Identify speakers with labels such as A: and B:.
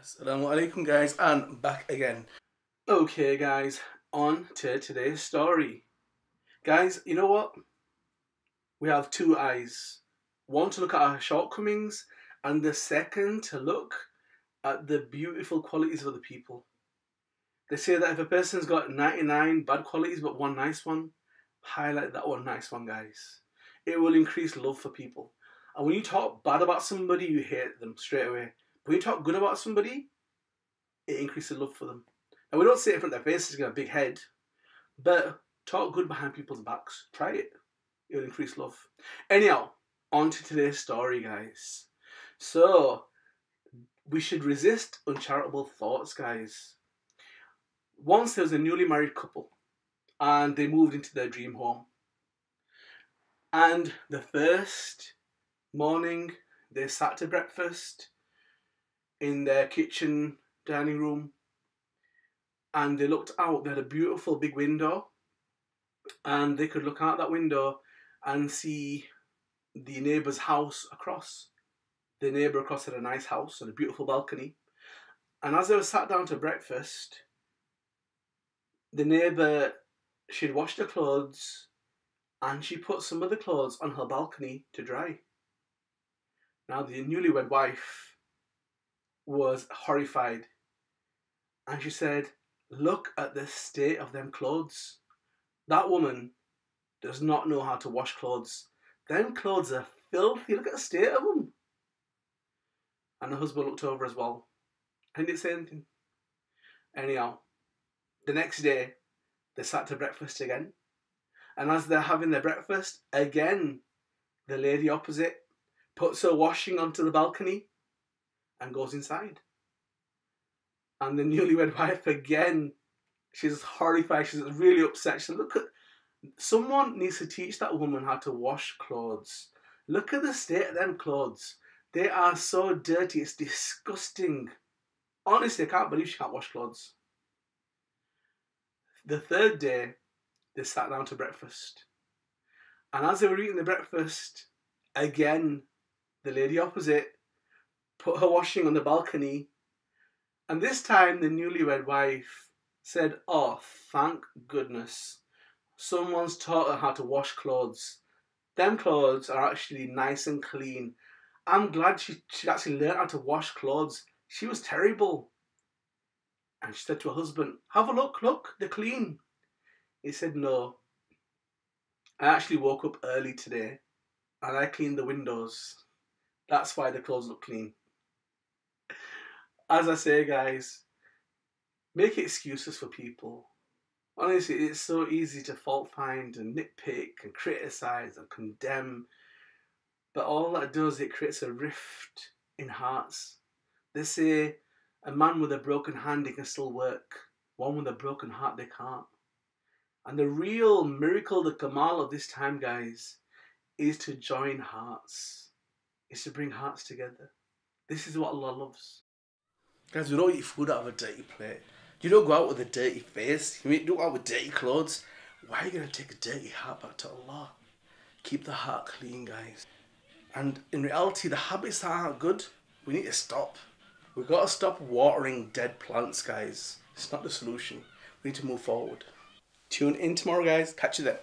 A: Assalamu alaikum guys and back again. Okay guys, on to today's story. Guys, you know what? We have two eyes. One to look at our shortcomings and the second to look at the beautiful qualities of the people. They say that if a person's got 99 bad qualities but one nice one, highlight that one nice one guys. It will increase love for people. And when you talk bad about somebody, you hate them straight away when you talk good about somebody, it increases love for them. And we don't say it in front of their faces, got a big head, but talk good behind people's backs. Try it. It'll increase love. Anyhow, on to today's story, guys. So, we should resist uncharitable thoughts, guys. Once there was a newly married couple, and they moved into their dream home. And the first morning, they sat to breakfast in their kitchen dining room and they looked out. They had a beautiful big window and they could look out that window and see the neighbour's house across. The neighbour across had a nice house and a beautiful balcony. And as they were sat down to breakfast, the neighbour, she'd washed her clothes and she put some of the clothes on her balcony to dry. Now, the newlywed wife was horrified. And she said, Look at the state of them clothes. That woman does not know how to wash clothes. Them clothes are filthy. Look at the state of them. And the husband looked over as well. And didn't say anything. Anyhow, the next day, they sat to breakfast again. And as they're having their breakfast, again, the lady opposite puts her washing onto the balcony and goes inside. And the newlywed wife again, she's horrified. She's really upset. She look at someone needs to teach that woman how to wash clothes. Look at the state of them clothes. They are so dirty. It's disgusting. Honestly, I can't believe she can't wash clothes. The third day, they sat down to breakfast. And as they were eating the breakfast, again, the lady opposite put her washing on the balcony, and this time the newlywed wife said, Oh, thank goodness. Someone's taught her how to wash clothes. Them clothes are actually nice and clean. I'm glad she, she actually learned how to wash clothes. She was terrible. And she said to her husband, Have a look, look, they're clean. He said, No. I actually woke up early today and I cleaned the windows. That's why the clothes look clean as I say, guys, make excuses for people. Honestly, it's so easy to fault find and nitpick and criticize and condemn, but all that does it creates a rift in hearts. They say a man with a broken hand he can still work. One with a broken heart they can't. And the real miracle, the kamal of this time, guys, is to join hearts. Is to bring hearts together. This is what Allah loves. Guys, we don't eat food out of a dirty plate. You don't go out with a dirty face. You don't go out with dirty clothes. Why are you going to take a dirty heart back to Allah? Keep the heart clean, guys. And in reality, the habits aren't good, we need to stop. We've got to stop watering dead plants, guys. It's not the solution. We need to move forward. Tune in tomorrow, guys. Catch you then.